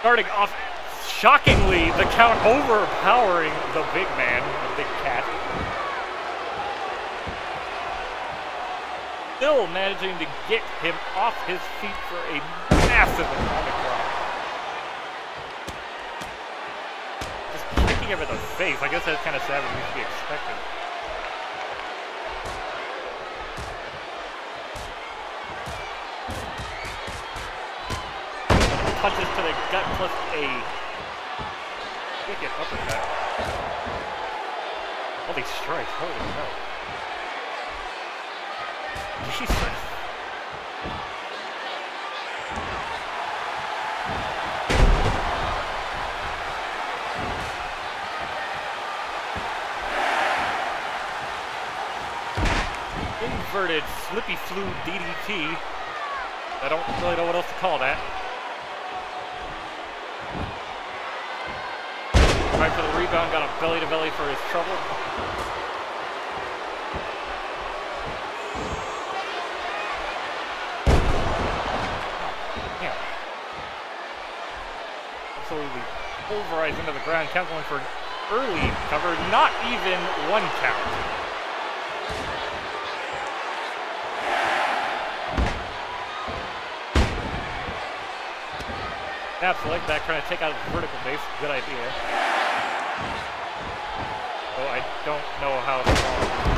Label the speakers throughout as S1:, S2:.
S1: starting off shockingly, the count overpowering the big man, the big cat. Still managing to get him off his feet for a massive atomic drop. Just kicking him in the face. I guess that's kind of savage. We should be expected. Punches to the gut plus a wicked uppercut. All these strikes, holy hell. Jesus. Inverted slippy flu DDT. I don't really know what else to call that. Right for the rebound, got a belly to belly for his trouble. Absolutely pulverized into the ground. Count for an early cover, not even one count. The leg back, trying to take out his vertical base. Good idea. Oh, I don't know how strong.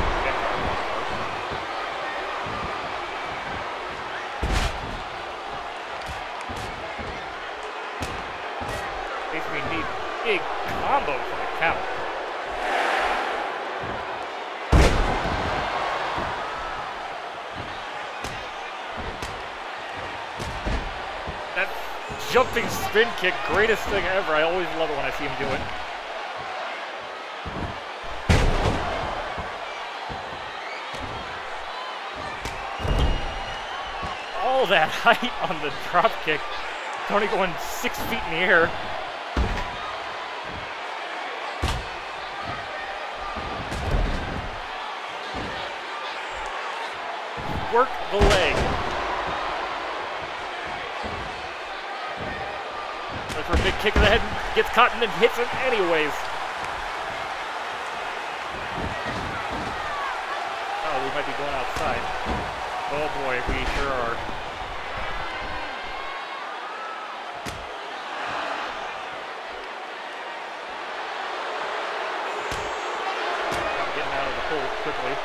S1: Basically need big combo for the count. Jumping spin kick, greatest thing ever. I always love it when I see him do it. All that height on the drop kick. Tony going six feet in the air. Work the leg. Kick in the head, gets caught and then hits him anyways. Oh, we might be going outside. Oh boy, we sure are. I'm getting out of the hole quickly.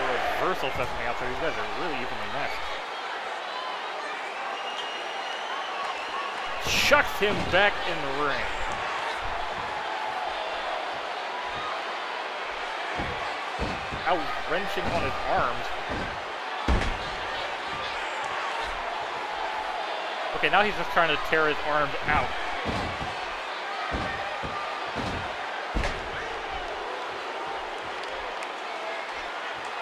S1: The reversal sesame out there. These guys are really evenly matched. Chucks him back in the ring. Out wrenching on his arms. Okay, now he's just trying to tear his arms out.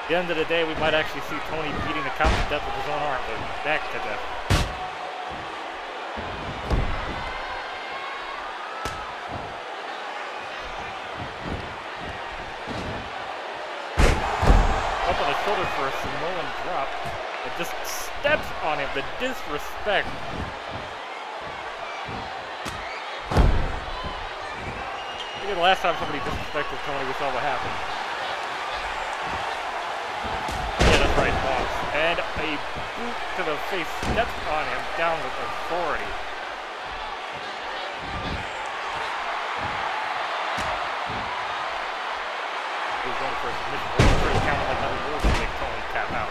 S1: At the end of the day, we might actually see Tony beating the count to death with his own arm, but back to death. Shoulder for a Samoan drop. It just steps on him, the disrespect. I think the last time somebody disrespected Tony, we saw what happened. Yeah, that's right, boss. And a boot to the face steps on him down with authority. Going for a submission. Going for a count like another move to make Tony tap out.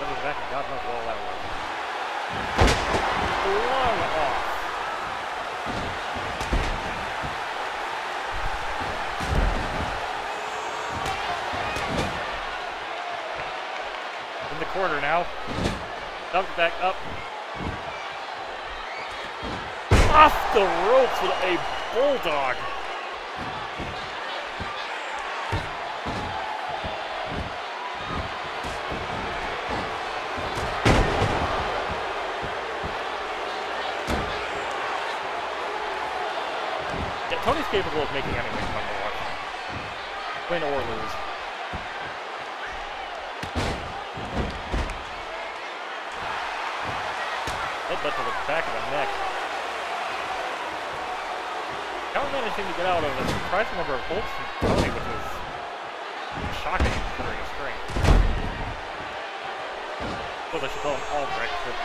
S1: Comes back and God knows what all that was. Long off. In the corner now. Dumps back up. Off the ropes with a bulldog. Yeah, Tony's capable of making anything fun to watch. Win or lose. Headbutt to the back of the neck. How managing to get out of a surprising number of holds from Tony, which is shocking considering his strength. Suppose I should call him Albrecht, but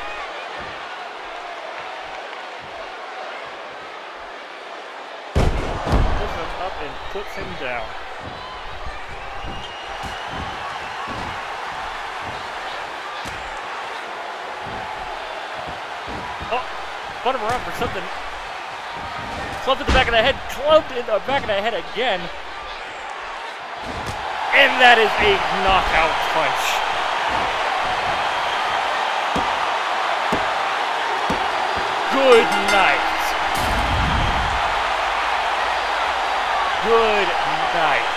S1: pulls him up and puts him down. Oh, spun him around for something. Slumped in the back of the head, clubbed in the back of the head again. And that is a knockout punch. Good night. Good night.